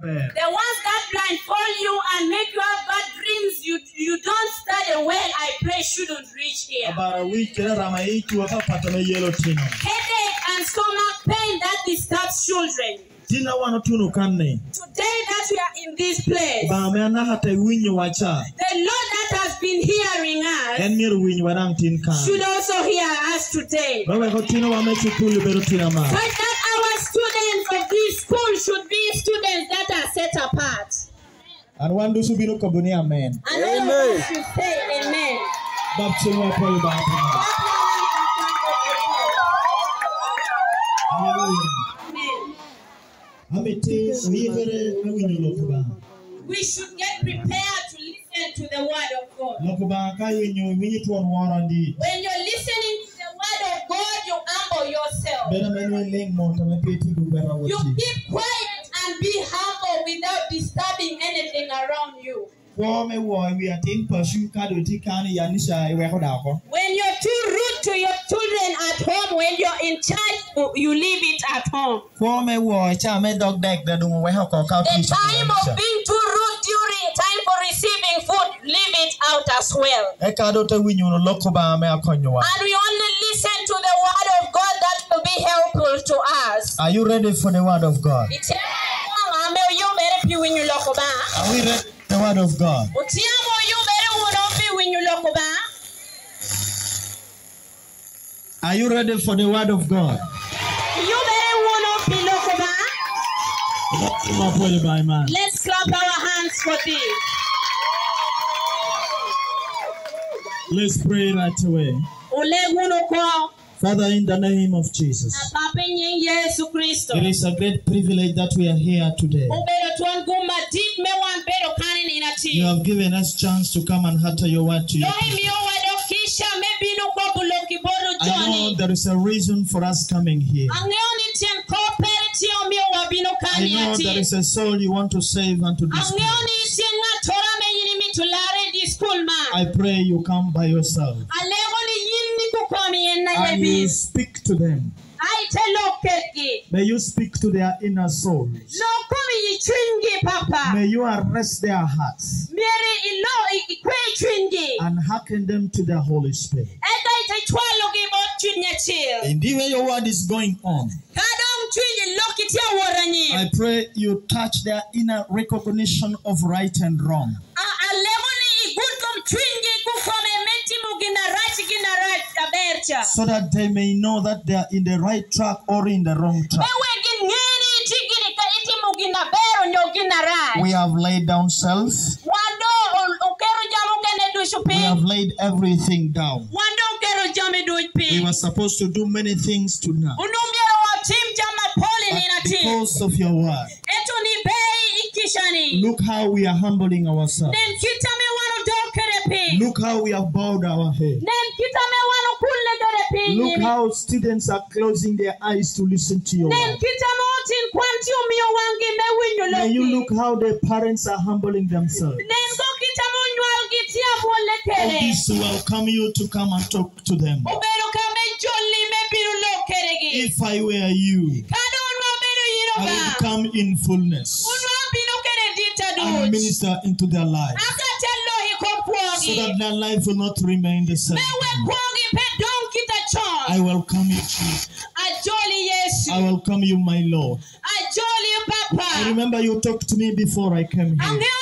The ones that blindfold you and make you have bad dreams you you don't study well, I pray shouldn't reach here. Abara wich kendo rama ich chuo ka pata me yelo tino. Headache and stomach pain that disturbs children. Tina wan otuno kan ni. Today that we are in this place, Ba me anahata winyo wacha. the Lord that has been hearing us En miero winyo warang tin kan. should also hear us today. Bawe ko tino wa me chukulu bero tina ma. But that our students of this school should be students that are set apart. An wan dusu biro kobuni amen. And all of us should say amen. Bab chiengwa polo ba amen. Hallelujah. Amen. Amete oyevere me winyo lokuba. We should get prepared to listen to the word of God. Lokuba ka winyo winyo tuon woro ndi. When you're listening to the word of God, you humble yourself. Bena menwe ling mo to me peti bu bera You woti. keep quiet and be humble without disturbing anything around you. Kwa me wo wi atin pasu ka do ti kan ya nisha iwe ko da ko. When you're too rude to your children at home, when you're in charge, you leave it at home. Kwa me wo cha me dog dek da dum we ko The time of being too rude during time for receiving food, leave it out as well. Ka do te winyo no lokuba me akonyo wa. And we only listen to the word of God that will be helpful to us. Are you ready for the word of God? It's yo mere pi winyu loko ba. Are we ready for the word of God? Utiamo yo mere wono pi winyu loko ba. Are you ready for the word of God? Yo mere wono pi loko ba. My boy, my man. Let's clap our hands for this. Let's pray right away. Ule wono ko Father, in the name of Jesus, apape nyen Yesu Kristo. it is a great privilege that we are here today. Ubedo tuan guma dit me wan bedo kanin You inati. have given us chance to come and utter your word to you. Yohi miyo wado kisha me bino ko buloki bodo I know Johnny. there is a reason for us coming here. Angeoni tien ko pere tio miyo wabino I kani know there ati. is a soul you want to save and to display. Angeoni tien nga tora me yini mi tulare di school man. I pray you come by yourself Alegoni yini kukomi yenna and you yebis. speak to them. Ai te lokergi. May you speak to their inner souls. Lokomi yichwingi papa. May you arrest their hearts Mieri ilo ikwe chwingi. and hearken them to the Holy Spirit. Eda ite chwalo gi bo chwinya chill. And way your word is going on, Kadong chwinyi lokitia waranyi. I pray you touch their inner recognition of right and wrong. So that they may know that they are in the right track or in the wrong track. Ewe gin ngeni tigini ka iti mugina bero nyo gina rach. We have laid down self, Wando ol- ukero jamu gene dushu we have laid everything down. Wando ukero jami duch We were supposed to do many things tonight Unumiero watim jama but because of your word. Eto ni bei ikishani. Look how we are humbling ourselves. Nen kita me wano dokere piny. Look how we have bowed our head. Look how students are closing their eyes to listen to your word. kita motin kwanti umiyo wangi me winyo May you look how the parents are humbling themselves. Nen ko kita mo nywal gitia bolle All tere. this welcome you to come and talk to them. Obedo ka me jolli me biru lokere gi. If I were you, Kado unwa bedo yiro I would come in fullness and minister into their life Aka tello hi ko so that their life will not remain the same. Me we kwogi pe don kita chon. I welcome you, Jesus. Ajoli Yesu. I welcome you, my Lord. Ajoli I Papa. remember you talked to me before I came here.